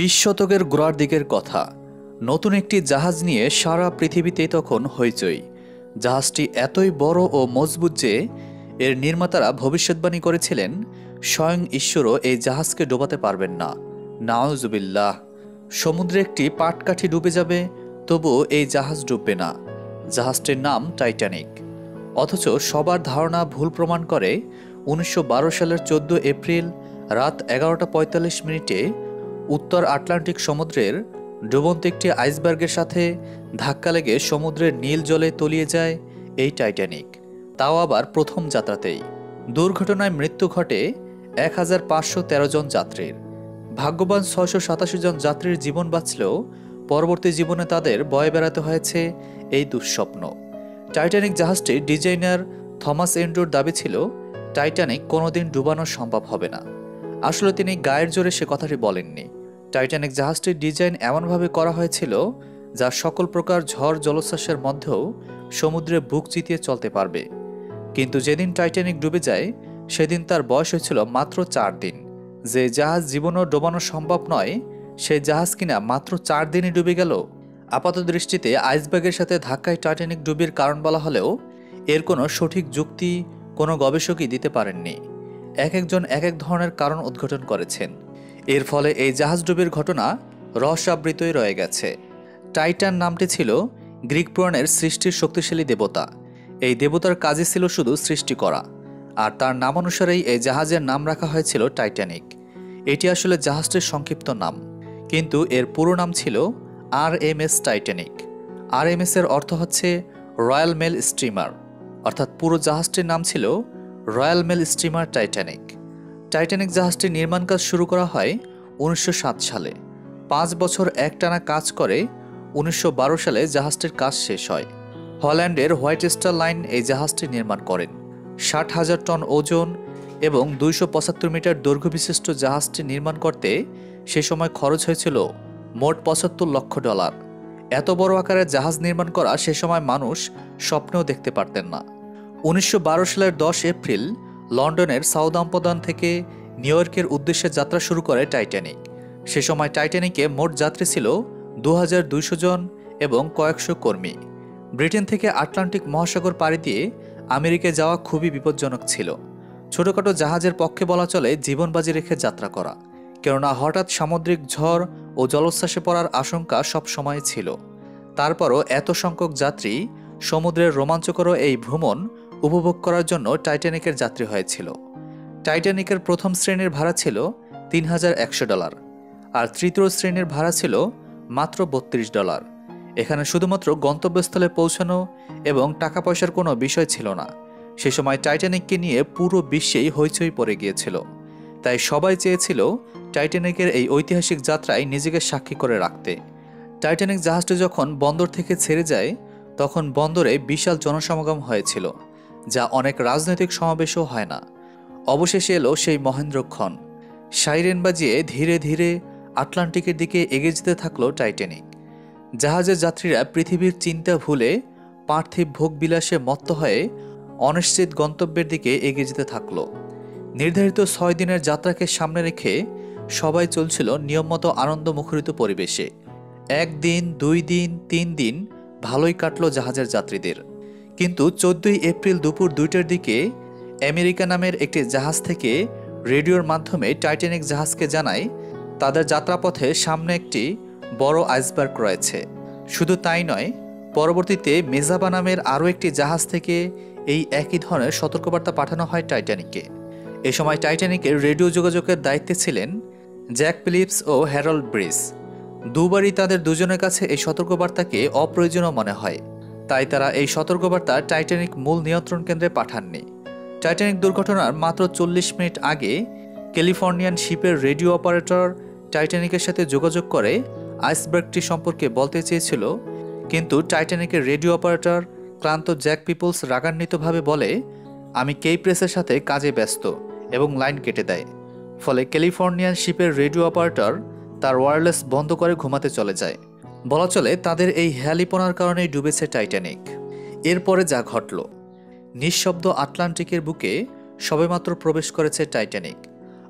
বিশ শতকের গোড়ার দিকের কথা। নতুন একটি জাহাজ নিয়ে সারা পৃথিবীতে তখন হইচই। জাহাজটি এতই বড় ও মজবুত যে, এর নির্মাতারা ভবিষ্যৎবাণী করেছিলেন, স্বয়ং ঈশ্বরও এই জাহাজকে ডোবাতে পারবেন না। নাওজুবিল্লাহ সমুদ্রে একটি পাটকাঠি ডুবে যাবে, তবুও এই জাহাজ ডুববে না। জাহাজটির নাম টাইটানিক। অথচ সবার ধারণা ভুল প্রমাণ করে, উনিশশো বারো সালের চোদ্দ এপ্রিল রাত এগারোটা পঁয়তাল্লিশ মিনিটে উত্তর আটলান্টিক সমুদ্রের ডুবন্ত একটি আইসবার্গের সাথে ধাক্কা লেগে সমুদ্রের নীল জলে তলিয়ে যায় এই টাইটানিক। তাও আবার প্রথম যাত্রাতেই। দুর্ঘটনায় মৃত্যু ঘটে এক হাজার পাঁচশো তেরো জন যাত্রীর। ভাগ্যবান ছয়শো সাতাশি জন যাত্রীর জীবন বাঁচলেও পরবর্তী জীবনে তাদের বয়ে বেড়াতে হয়েছে এই দুঃস্বপ্ন। টাইটানিক জাহাজটির ডিজাইনার থমাস এন্ডোর দাবি ছিল, টাইটানিক কোনোদিন ডুবানো সম্ভব হবে না। আসলে তিনি গায়ের জোরে সে কথাটি বলেননি। টাইটানিক জাহাজটির ডিজাইন এমনভাবে করা হয়েছিল যা সকল প্রকার ঝড় জলোচ্ছ্বাসের মধ্যেও সমুদ্রে বুক চিতিয়ে চলতে পারবে। কিন্তু যেদিন টাইটানিক ডুবে যায়, সেদিন তার বয়স হয়েছিল মাত্র চার দিন। যে জাহাজ জীবনও ডোবানো সম্ভব নয় সেই জাহাজ কিনা মাত্র চার দিনই ডুবে গেল। আপাত দৃষ্টিতে আইসবার্গের সাথে ধাক্কায় টাইটানিক ডুবির কারণ বলা হলেও এর কোনো সঠিক যুক্তি কোনো গবেষকই দিতে পারেননি। এক একজন এক এক ধরনের কারণ উদ্ঘাটন করেছেন। এর ফলে এই জাহাজ ডুবির ঘটনা রহস্যাবৃতই রয়ে গেছে। টাইটান নামটি ছিল গ্রিক পুরাণের সৃষ্টির শক্তিশালী দেবতা। এই দেবতার কাজই ছিল শুধু সৃষ্টি করা, আর তার নাম অনুসারেই এই জাহাজের নাম রাখা হয়েছিল টাইটানিক। এটি আসলে জাহাজটির সংক্ষিপ্ত নাম, কিন্তু এর পুরো নাম ছিল R M S Titanic. R M এর অর্থ হচ্ছে রয়্যাল মেল স্টিমার অর্থাৎ পুরো জাহাজটির নাম ছিল royal mail steamer Titanic. Titanic জাহাজটির নির্মাণ কাজ শুরু করা হয় উনিশশো সাত সালে। পাঁচ বছর একটানা কাজ করে উনিশশো বারো সালে জাহাজটির কাজ শেষ হয়। হল্যান্ডের হোয়াইট স্টার লাইন এই জাহাজটি নির্মাণ করেন। ষাট হাজার টন ওজন এবং দুইশো পঁচাত্তর মিটার দৈর্ঘ্য বিশিষ্ট জাহাজটি নির্মাণ করতে সে সময় খরচ হয়েছিল মোট পঁচাত্তর লক্ষ ডলার। এত বড় আকারের জাহাজ নির্মাণ করা সে সময় মানুষ স্বপ্নেও দেখতে পারতেন না। উনিশশো বারো সালের দশ এপ্রিল লন্ডনের সাউদাম্পদান থেকে নিউ ইয়র্কের উদ্দেশ্যে যাত্রা শুরু করে টাইটানিক। সে সময় টাইটানিকে মোট যাত্রী ছিল দু হাজার দুইশো জন এবং কয়েকশো কর্মী। ব্রিটেন থেকে আটলান্টিক মহাসাগর পাড়ি দিয়ে আমেরিকায় যাওয়া খুবই বিপজ্জনক ছিল। ছোটখাটো জাহাজের পক্ষে বলা চলে জীবন বাজি রেখে যাত্রা করা, কেননা হঠাৎ সামুদ্রিক ঝড় ও জলোচ্ছ্বাসে পড়ার আশঙ্কা সব সময় ছিল। তারপরও এত সংখ্যক যাত্রী সমুদ্রের রোমাঞ্চকর এই ভ্রমণ উপভোগ করার জন্য টাইটানিকের যাত্রী হয়েছিল। টাইটানিকের প্রথম শ্রেণির ভাড়া ছিল তিন হাজার একশো ডলার, আর তৃতীয় শ্রেণির ভাড়া ছিল মাত্র বত্রিশ ডলার। এখানে শুধুমাত্র গন্তব্যস্থলে পৌঁছানো এবং টাকা পয়সার কোনো বিষয় ছিল না। সে সময় টাইটানিককে নিয়ে পুরো বিশ্বেই হইচই পড়ে গিয়েছিল। তাই সবাই চেয়েছিল টাইটানিকের এই ঐতিহাসিক যাত্রায় নিজেকে সাক্ষী করে রাখতে। টাইটানিক জাহাজটি যখন বন্দর থেকে ছেড়ে যায়, তখন বন্দরে বিশাল জনসমাগম হয়েছিল। যা অনেক রাজনৈতিক সমাবেশও হয় না। অবশেষে এলো সেই মহেন্দ্রক্ষণ সাইরেন বাজিয়ে ধীরে ধীরে আটলান্টিকের দিকে এগিয়ে যেতে থাকল টাইটানিক। জাহাজের যাত্রীরা পৃথিবীর চিন্তা ভুলে পার্থিব ভোগবিলাসে মত্ত হয়ে অনিশ্চিত গন্তব্যের দিকে এগিয়ে যেতে থাকল। নির্ধারিত ছয় দিনের যাত্রাকে সামনে রেখে সবাই চলছিল নিয়মমতো আনন্দ মুখরিত পরিবেশে। একদিন, দুই দিন, তিন দিন ভালোই কাটল জাহাজের যাত্রীদের। কিন্তু চোদ্দই এপ্রিল দুপুর দুইটার দিকে আমেরিকা নামের একটি জাহাজ থেকে রেডিওর মাধ্যমে টাইটানিক জাহাজকে জানায়, তাদের যাত্রাপথে সামনে একটি বড় আইসবার্গ রয়েছে। শুধু তাই নয়, পরবর্তীতে মেজাবা নামের আরও একটি জাহাজ থেকে এই একই ধরনের সতর্কবার্তা পাঠানো হয় টাইটানিককে। এ সময় টাইটানিকের রেডিও যোগাযোগের দায়িত্বে ছিলেন জ্যাক ফিলিপস ও হ্যারল্ড ব্রিস। দুবারই তাদের দুজনের কাছে এই সতর্কবার্তাকে অপ্রয়োজনীয় মনে হয়। তাই তারা এই সতর্কবার্তা টাইটানিক মূল নিয়ন্ত্রণ কেন্দ্রে পাঠাননি। টাইটানিক দুর্ঘটনার মাত্র চল্লিশ মিনিট আগে ক্যালিফোর্নিয়ান শিপের রেডিও অপারেটর টাইটানিকের সাথে যোগাযোগ করে আইসবার্গটি সম্পর্কে বলতে চেয়েছিল, কিন্তু টাইটানিকের রেডিও অপারেটর ক্লান্ত জ্যাক পিপলস রাগান্বিতভাবে বলে, আমি কেই প্রেসের সাথে কাজে ব্যস্ত এবং লাইন কেটে দেয়। ফলে ক্যালিফোর্নিয়ান শিপের রেডিও অপারেটর তার ওয়্যারলেস বন্ধ করে ঘুমাতে চলে যায়। বলা চলে তাদের এই হেয়ালিপনার কারণেই ডুবেছে টাইটানিক। এরপরে যা ঘটল, নিঃশব্দ আটলান্টিকের বুকে সবেমাত্র প্রবেশ করেছে টাইটানিক।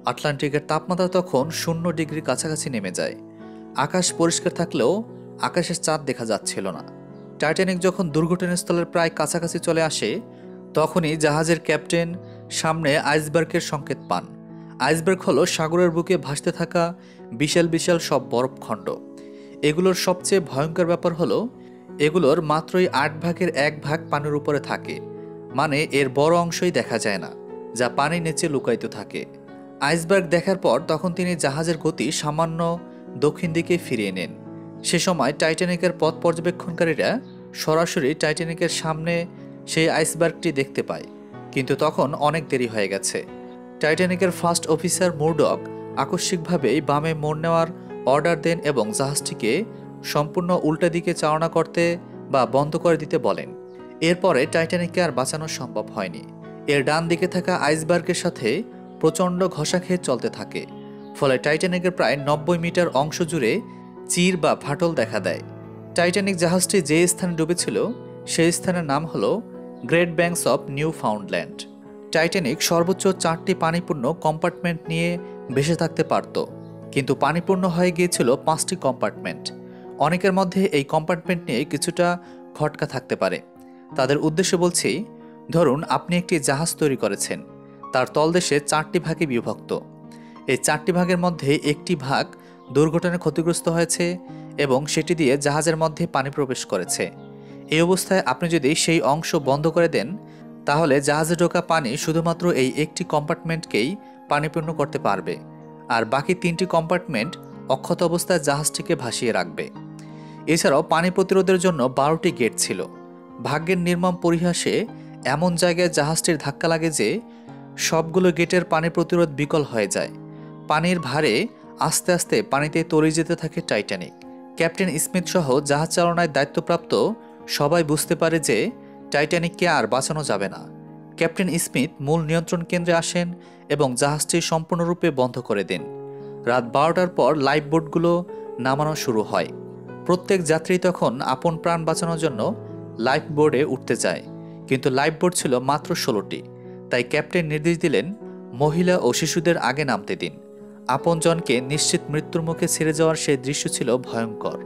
আটলান্টিকের তাপমাত্রা তখন শূন্য ডিগ্রির কাছাকাছি নেমে যায়। আকাশ পরিষ্কার থাকলেও আকাশের চাঁদ দেখা যাচ্ছিল না। টাইটানিক যখন দুর্ঘটনাস্থলের প্রায় কাছাকাছি চলে আসে, তখনই জাহাজের ক্যাপ্টেন সামনে আইসবার্গের সংকেত পান। আইসবার্গ হলো সাগরের বুকে ভাসতে থাকা বিশাল বিশাল সব বরফখণ্ড। এগুলোর সবচেয়ে ভয়ঙ্কর ব্যাপার হলো, এগুলোর মাত্রই আট ভাগের এক ভাগ পানির উপরে থাকে। মানে এর বড় অংশই দেখা যায় না, যা পানির নিচে লুকায়িত থাকে। আইসবার্গ দেখার পর তখন তিনি জাহাজের গতি সামান্য দক্ষিণ দিকে ফিরিয়ে নেন। সে সময় টাইটানিকের পথ পর্যবেক্ষণকারীরা সরাসরি টাইটানিকের সামনে সেই আইসবার্গটি দেখতে পায়, কিন্তু তখন অনেক দেরি হয়ে গেছে। টাইটানিকের ফার্স্ট অফিসার মুরডক আকস্মিকভাবেই বামে মোড় নেওয়ার অর্ডার দেন এবং জাহাজটিকে সম্পূর্ণ উল্টা দিকে চালনা করতে বা বন্ধ করে দিতে বলেন। এরপরে টাইটানিককে আর বাঁচানো সম্ভব হয়নি। এর ডান দিকে থাকা আইসবার্গের সাথে প্রচণ্ড ঘষা খেয়ে চলতে থাকে, ফলে টাইটানিকের প্রায় নব্বই মিটার অংশ জুড়ে চির বা ফাটল দেখা দেয়। টাইটানিক জাহাজটি যে স্থানে ডুবেছিল, সেই স্থানের নাম হল great banks of Newfoundland Titanic সর্বোচ্চ চারটি পানিপূর্ণ কম্পার্টমেন্ট নিয়ে ভেসে থাকতে পারত। কিন্তু পানিপূর্ণ হয়ে গিয়েছিল পাঁচটি কম্পার্টমেন্ট। অনেকের মধ্যে এই কম্পার্টমেন্ট নিয়ে কিছুটা খটকা থাকতে পারে। তাদের উদ্দেশ্য বলছি, ধরুন আপনি একটি জাহাজ তৈরি করেছেন, তার তলদেশে চারটি ভাগে বিভক্ত। এই চারটি ভাগের মধ্যে একটি ভাগ দুর্ঘটনায় ক্ষতিগ্রস্ত হয়েছে এবং সেটি দিয়ে জাহাজের মধ্যে পানি প্রবেশ করেছে। এই অবস্থায় আপনি যদি সেই অংশ বন্ধ করে দেন, তাহলে জাহাজে ঢোকা পানি শুধুমাত্র এই একটি কম্পার্টমেন্টকেই পানিপূর্ণ করতে পারবে। আর বাকি তিনটি কম্পার্টমেন্ট অক্ষত অবস্থায় জাহাজটিকে ভাসিয়ে রাখবে। এছাড়াও পানি প্রতিরোধের জন্য বারোটি গেট ছিল। ভাগ্যের নির্মম পরিহাসে এমন জায়গায় জাহাজটির ধাক্কা লাগে যে সবগুলো গেটের পানি প্রতিরোধ বিকল হয়ে যায়। পানির ভারে আস্তে আস্তে পানিতে তলিয়ে যেতে থাকে টাইটানিক। ক্যাপ্টেন স্মিথ সহ জাহাজ চালনায় দায়িত্বপ্রাপ্ত সবাই বুঝতে পারে যে টাইটানিককে আর বাঁচানো যাবে না। ক্যাপ্টেন স্মিথ মূল নিয়ন্ত্রণ কেন্দ্রে আসেন এবং জাহাজটি সম্পূর্ণরূপে বন্ধ করে দেন। রাত বারোটার পর লাইফ বোটগুলো নামানো শুরু হয়। প্রত্যেক যাত্রী তখন আপন প্রাণ বাঁচানোর জন্য লাইফ বোর্ডে উঠতে যায় কিন্তু লাইফ বোর্ড ছিল মাত্র ষোলোটি। তাই ক্যাপ্টেন নির্দেশ দিলেন মহিলা ও শিশুদের আগে নামতে দিন। আপনজনকে নিশ্চিত মৃত্যুর মুখে ছেড়ে যাওয়ার সেই দৃশ্য ছিল ভয়ঙ্কর।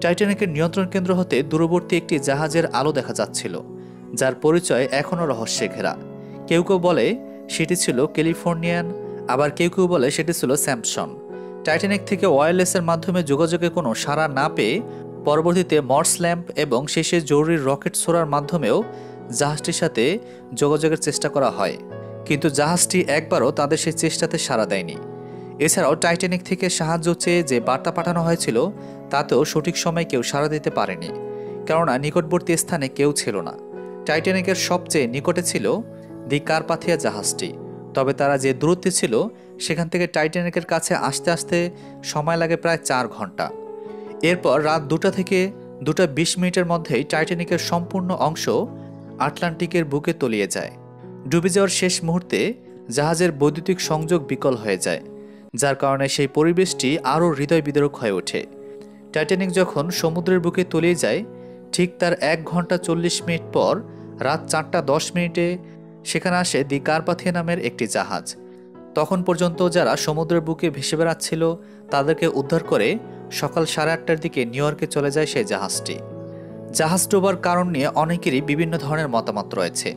টাইটানিকের নিয়ন্ত্রণ কেন্দ্র হতে দূরবর্তী একটি জাহাজের আলো দেখা যাচ্ছিল, যার পরিচয় এখনও রহস্যে ঘেরা। কেউ কেউ বলে সেটি ছিল ক্যালিফোর্নিয়ান, আবার কেউ কেউ বলে সেটি ছিল স্যামসন। টাইটানিক থেকে ওয়্যারলেসের মাধ্যমে যোগাযোগে কোনো সাড়া না পেয়ে পরবর্তীতে মর্স ল্যাম্প এবং শেষে জরুরি রকেট ছোড়ার মাধ্যমেও জাহাজটির সাথে যোগাযোগের চেষ্টা করা হয়। কিন্তু জাহাজটি একবারও তাদের সেই চেষ্টাতে সাড়া দেয়নি। এছাড়াও টাইটানিক থেকে সাহায্য চেয়ে যে বার্তা পাঠানো হয়েছিল, তাতেও সঠিক সময় কেউ সাড়া দিতে পারেনি। কেননা নিকটবর্তী স্থানে কেউ ছিল না। টাইটানিকের সবচেয়ে নিকটে ছিল দি কারপাথিয়া জাহাজটি। তবে তারা যে দূরত্বে ছিল, সেখান থেকে টাইটানিকের কাছে আসতে আসতে সময় লাগে প্রায় চার ঘণ্টা। এরপর রাত দুটা থেকে দুটা বিশ মিনিটের মধ্যেই টাইটানিকের সম্পূর্ণ অংশ আটলান্টিকের বুকে তলিয়ে যায়। ডুবে যাওয়ার শেষ মুহূর্তে জাহাজের বৈদ্যুতিক সংযোগ বিকল হয়ে যায়, যার কারণে সেই পরিবেশটি আরও হৃদয় বিদারক হয়ে ওঠে। টাইটানিক যখন সমুদ্রের বুকে তলিয়ে যায়, ঠিক তার এক ঘণ্টা চল্লিশ মিনিট পর রাত চারটা দশ মিনিটে সেখানে আসে দি কারপাথিয়া নামের একটি জাহাজ। তখন পর্যন্ত যারা সমুদ্রের বুকে ভেসে বেড়াচ্ছিল, তাদেরকে উদ্ধার করে সকাল সাড়ে আটটার দিকে নিউ ইয়র্কে চলে যায় সেই জাহাজটি। জাহাজ ডোবার কারণ নিয়ে অনেকেরই বিভিন্ন ধরনের মতামত রয়েছে।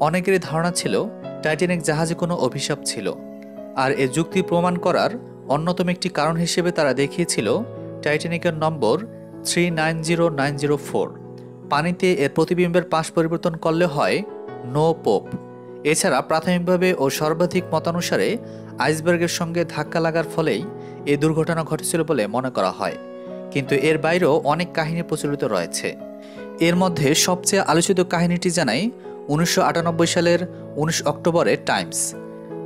অনেকেরই ধারণা ছিল, টাইটানিক জাহাজে কোনো অভিশাপ ছিল। আর এ যুক্তি প্রমাণ করার অন্যতম একটি কারণ হিসেবে তারা দেখিয়েছিল, টাইটানিকের number three nine zero nine zero four. পানিতে এর প্রতিবিম্বের পাশ পরিবর্তন করলে হয় নো পোপ এছাড়া প্রাথমিকভাবে ও সর্বাধিক মতানুসারে আইসবার্গের সঙ্গে ধাক্কা লাগার ফলেই এই দুর্ঘটনা ঘটেছিল বলে মনে করা হয়। কিন্তু এর বাইরেও অনেক কাহিনী প্রচলিত রয়েছে। এর মধ্যে সবচেয়ে আলোচিত কাহিনীটি জানাই উনিশশো আটানব্বই সালের উনিশ অক্টোবরে টাইমস।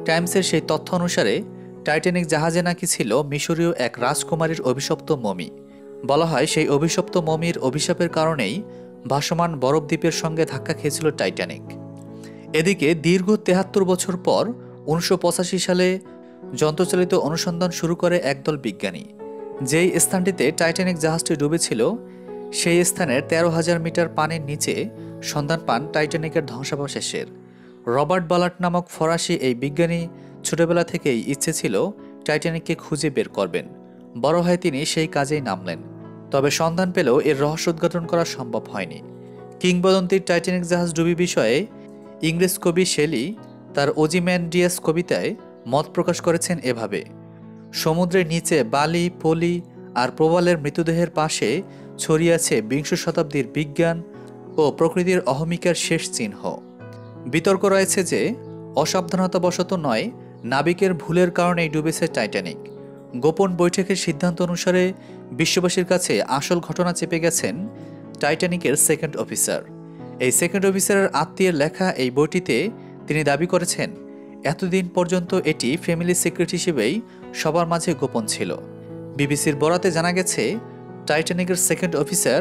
টাইমসের সেই তথ্য অনুসারে টাইটানিক জাহাজে নাকি ছিল মিশরীয় এক রাজকুমারীর অভিশপ্ত মমি। বলা হয় সেই অভিশপ্ত মমির অভিশাপের কারণেই ভাসমান বরফ দ্বীপের সঙ্গে ধাক্কা খেয়েছিল টাইটানিক। এদিকে দীর্ঘ তেহাত্তর বছর পর উনিশশো পঁচাশি সালে যন্ত্রচালিত অনুসন্ধান শুরু করে একদল বিজ্ঞানী। যেই স্থানটিতে টাইটানিক জাহাজটি ডুবেছিল, সেই স্থানের তেরো হাজার মিটার পানির নিচে সন্ধান পান টাইটানিকের ধ্বংসাবশেষের। রবার্ট বালাট নামক ফরাসি এই বিজ্ঞানী ছোটবেলা থেকেই ইচ্ছে ছিল টাইটানিককে খুঁজে বের করবেন। বড় হয় তিনি সেই কাজেই নামলেন। তবে সন্ধান পেলেও এর রহস্য উদ্ঘাটন করা সম্ভব হয়নি। কিংবদন্তির টাইটানিক জাহাজ ডুবি বিষয়ে ইংরেজ কবি শেলি তার ওজিম্যান্ডিয়াস কবিতায় মত প্রকাশ করেছেন এভাবে, সমুদ্রের নিচে বালি, পলি আর প্রবালের মৃতদেহের পাশে ছড়িয়েছে বিংশ শতাব্দীর বিজ্ঞান ও প্রকৃতির অহমিকার শেষ চিহ্ন। বিতর্ক রয়েছে যে, অসাবধানতাবশত নয়, নাবিকের ভুলের কারণেই ডুবেছে টাইটানিক। গোপন বৈঠকের সিদ্ধান্ত অনুসারে বিশ্ববাসীর কাছে আসল ঘটনা চেপে গেছেন টাইটানিকের সেকেন্ড অফিসার। এই সেকেন্ড অফিসারের আত্মীয়ের লেখা এই বইটিতে তিনি দাবি করেছেন, এতদিন পর্যন্ত এটি ফ্যামিলি সিক্রেট হিসেবেই সবার মাঝে গোপন ছিল। বিবিসির বরাতে জানা গেছে টাইটানিকের সেকেন্ড অফিসার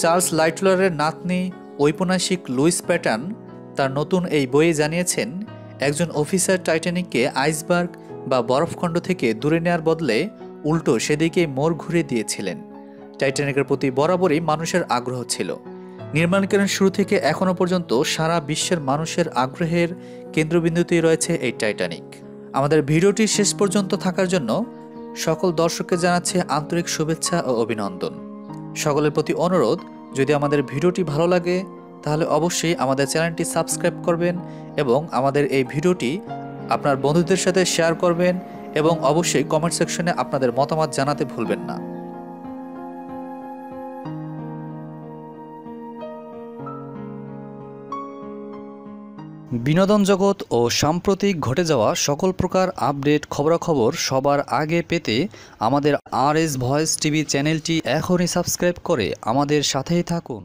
চার্লস লাইটলারের নাতনি ঔপন্যাসিক লুইস প্যাটার্ন তার নতুন এই বইয়ে জানিয়েছেন, একজন অফিসার টাইটানিককে আইসবার্গ বা বরফখণ্ড থেকে দূরে নেওয়ার বদলে উল্টো সেদিকে মোড় ঘুরে দিয়েছিলেন। টাইটানিকের প্রতি বরাবরই মানুষের আগ্রহ ছিল। নির্মাণকালীন শুরু থেকে এখনও পর্যন্ত সারা বিশ্বের মানুষের আগ্রহের কেন্দ্রবিন্দুতেই রয়েছে এই টাইটানিক। আমাদের ভিডিওটি শেষ পর্যন্ত থাকার জন্য সকল দর্শককে জানাচ্ছে আন্তরিক শুভেচ্ছা ও অভিনন্দন। সকলের প্রতি অনুরোধ, যদি আমাদের ভিডিওটি ভালো লাগে, তাহলে অবশ্যই আমাদের চ্যানেলটি সাবস্ক্রাইব করবেন এবং আমাদের এই ভিডিওটি আপনার বন্ধুদের সাথে শেয়ার করবেন এবং অবশ্যই কমেন্ট সেকশনে আপনাদের মতামত জানাতে ভুলবেন না। বিনোদন জগৎ ও সাম্প্রতিক ঘটে যাওয়া সকল প্রকার আপডেট খবরাখবর সবার আগে পেতে আমাদের আর এস ভয়েস টিভি চ্যানেলটি এখনই সাবস্ক্রাইব করে আমাদের সাথেই থাকুন।